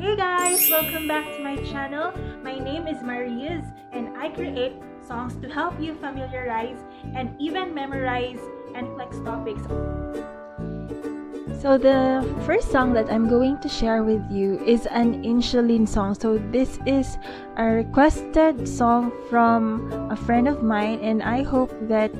Hey guys, welcome back to my channel. My name is Mariz and I create songs to help you familiarize and even memorize NCLEX topics. So the first song that I'm going to share with you is an Insulin song. So this is a requested song from a friend of mine and I hope that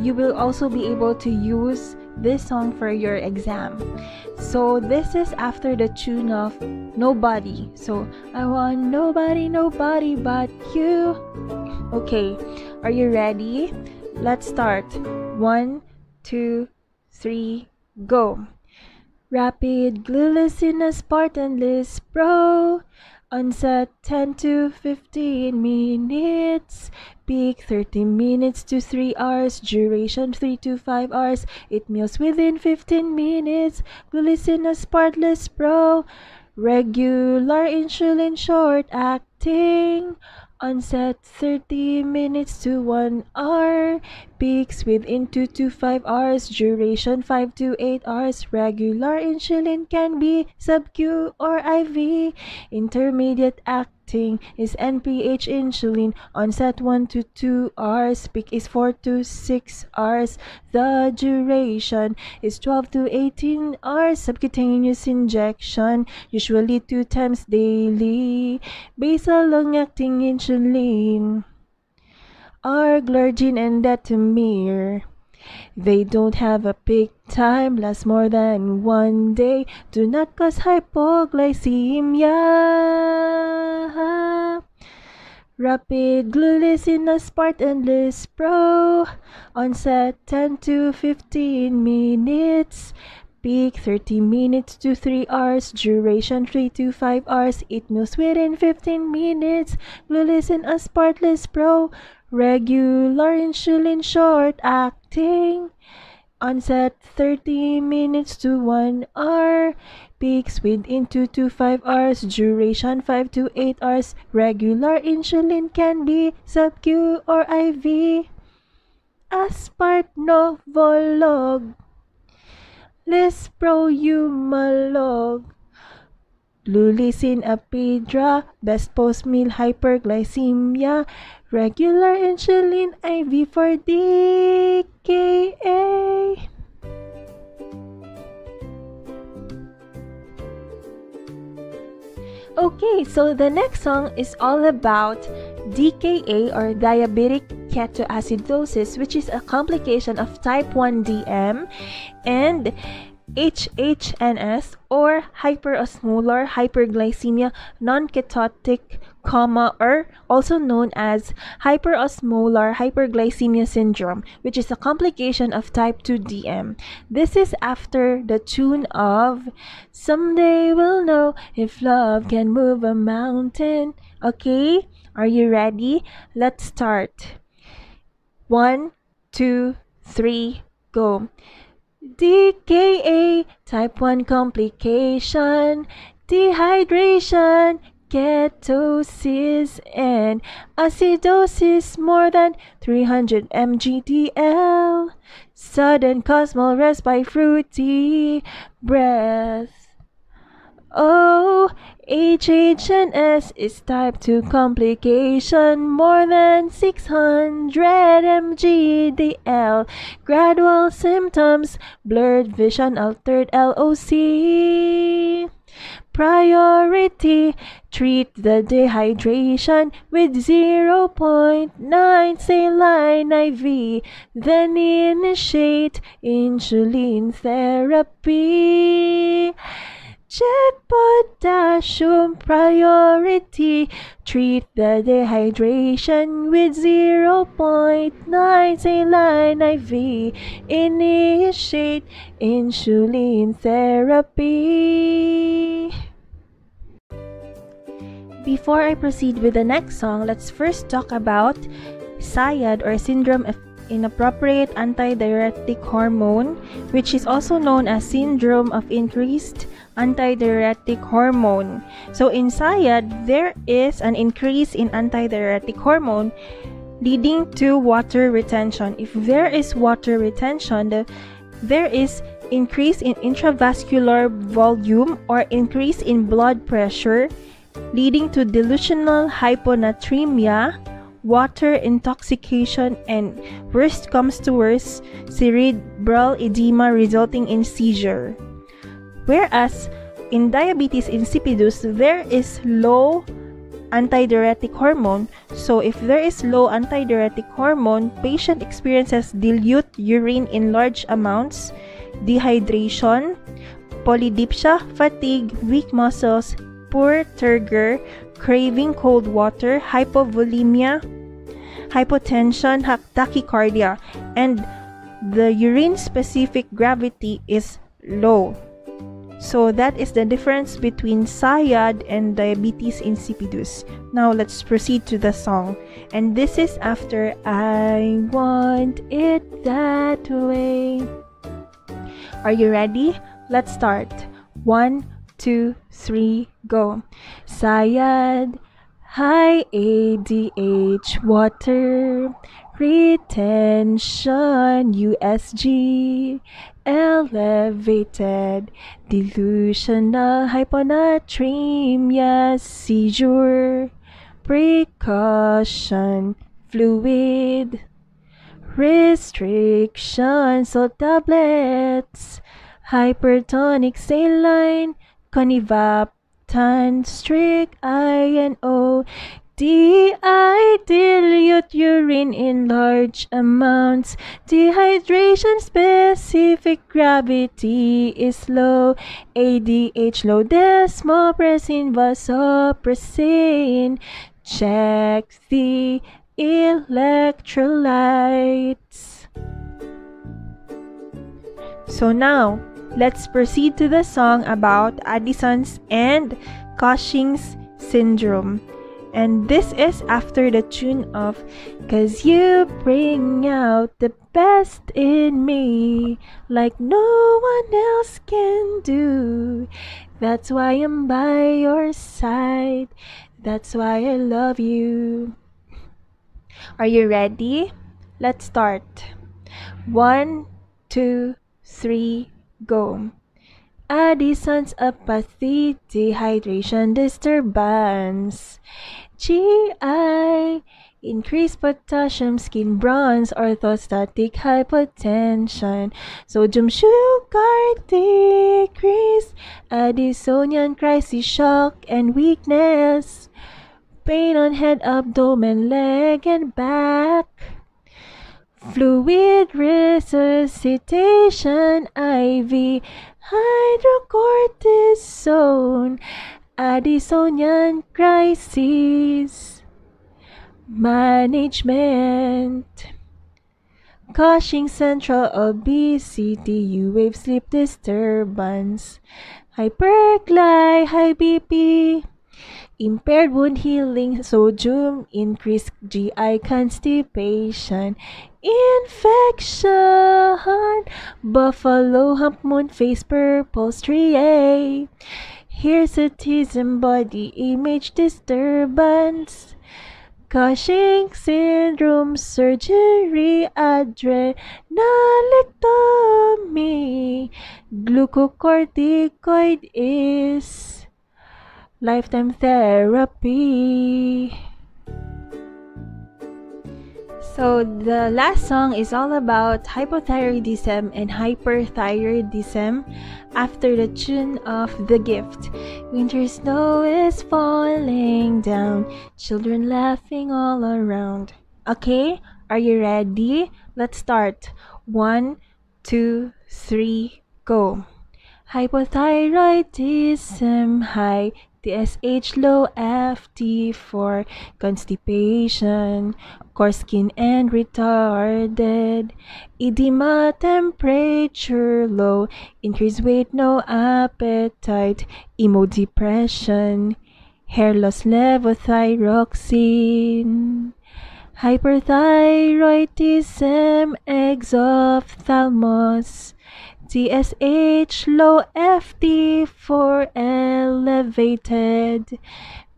you will also be able to use this song for your exam. So this is after the tune of Nobody. So I want nobody, nobody but you. Okay, are you ready? Let's start. One, two, three, go. Rapid glueless in a Spartanless Pro. Onset 10 to 15 minutes. Peak 30 minutes to 3 hours. Duration 3 to 5 hours. It meals within 15 minutes. Glulisine aspart and lispro. Regular insulin short acting. Onset 30 minutes to 1 hour. Peaks within 2 to 5 hours. Duration 5 to 8 hours. Regular insulin can be sub-Q or IV. Intermediate acting is NPH insulin. Onset 1 to 2 hours. Peak is 4 to 6 hours. The duration is 12 to 18 hours. Subcutaneous injection, usually 2 times daily. Basal long-acting insulin are Glargine and Detemir. They don't have a peak time, last more than one day, do not cause hypoglycemia. Rapid glulicina Spartanless Pro. Onset 10 to 15 minutes. Peak 30 minutes to 3 hours. Duration 3 to 5 hours. Eat meals within 15 minutes. Glucose in a Glulisine Spartanless Pro. Regular insulin short acting. Onset 30 minutes to 1 hour. Peaks within 2 to 5 hours. Duration 5 to 8 hours. Regular insulin can be sub-Q or IV. Aspart Novolog. Glulisine Apidra, best post-meal hyperglycemia, regular insulin IV for DKA. Okay, so the next song is all about DKA or diabetic ketoacidosis, which is a complication of type 1 DM, and HHNS or hyperosmolar hyperglycemia non-ketotic coma or also known as hyperosmolar hyperglycemia syndrome which is a complication of type 2 DM. This is after the tune of Someday we'll know if love can move a mountain. Okay? Are you ready? Let's start. One, two, three, go. DKA, type 1 complication, dehydration, ketosis, and acidosis more than 300 mgdl. Sudden Kussmaul rest by fruity breath. Oh, HHNS is type 2 complication, more than 600 mgdl. Gradual symptoms, blurred vision, altered LOC. Priority, treat the dehydration with 0.9 saline IV, then initiate insulin therapy. Check potassium priority. Treat the dehydration with 0.9 saline IV. Initiate insulin therapy. Before I proceed with the next song, let's first talk about SIAD or syndrome of inappropriate antidiuretic hormone, which is also known as syndrome of increased antidiuretic hormone. So in SIAD, there is an increase in antidiuretic hormone leading to water retention. If there is water retention, the, there is increase in intravascular volume or increase in blood pressure, leading to dilutional hyponatremia, water intoxication, and worst comes to worst, cerebral edema resulting in seizure. Whereas in diabetes insipidus, there is low antidiuretic hormone. So if there is low antidiuretic hormone, patient experiences dilute urine in large amounts, dehydration, polydipsia, fatigue, weak muscles, poor turgor, craving cold water, hypovolemia, hypotension, tachycardia, and the urine specific gravity is low. So that is the difference between SIAD and diabetes insipidus. Now let's proceed to the song. And this is after I want it that way. Are you ready? Let's start. One, two, three, go. SIAD, high ADH, water, retention, USG, elevated, dilutional hyponatremia, seizure, precaution, fluid, restriction, salt tablets, hypertonic saline, conivaptan, strict INO, DI dilute urine in large amounts. Dehydration specific gravity is low. ADH low desmopressin vasopressin. Check the electrolytes. So now, let's proceed to the song about Addison's and Cushing's syndrome. And this is after the tune of Cause you bring out the best in me like no one else can do. That's why I'm by your side. That's why I love you. Are you ready? Let's start. One, two, three, go. Addison's apathy, dehydration disturbance. GI, increased potassium, skin bronze, orthostatic hypotension, sodium sugar decrease, Addisonian crisis, shock and weakness, pain on head, abdomen, leg and back. Fluid resuscitation, IV, hydrocortisone, Addisonian crisis management. Cushing central obesity, U-wave sleep disturbance, hypergly, high BP, impaired wound healing, sodium, increased GI constipation, infection, buffalo hump moon face purple striae, hirsutism body image disturbance, Cushing syndrome surgery, adrenalectomy, glucocorticoid is lifetime therapy. So the last song is all about hypothyroidism and hyperthyroidism after the tune of The Gift. Winter snow is falling down, children laughing all around. Okay, are you ready? Let's start. One, two, three, go. Hypothyroidism, high TSH low, FT4 constipation, coarse skin and retarded, edema, temperature low, increased weight, no appetite, emo depression, hair loss, levothyroxine, hyperthyroidism, exophthalmos, TSH low FT4 elevated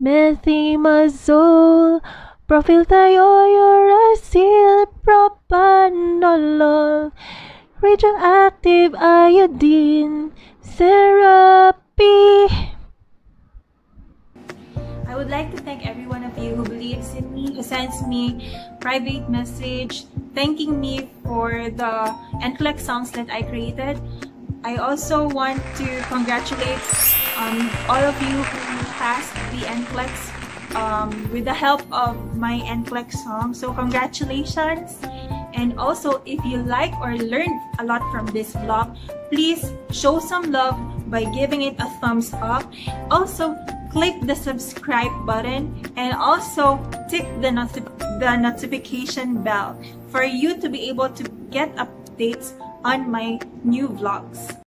methimazole propylthiouracil propanolol radioactive iodine therapy. I would like to thank every one of you who believes in me, who sends me private message, thanking me for the NCLEX songs that I created. I also want to congratulate um, all of you who passed the NCLEX um, with the help of my NCLEX song. So congratulations! And also, if you like or learned a lot from this vlog, please show some love by giving it a thumbs up. Also, click the subscribe button and also tick the, noti the notification bell for you to be able to get updates on my new vlogs.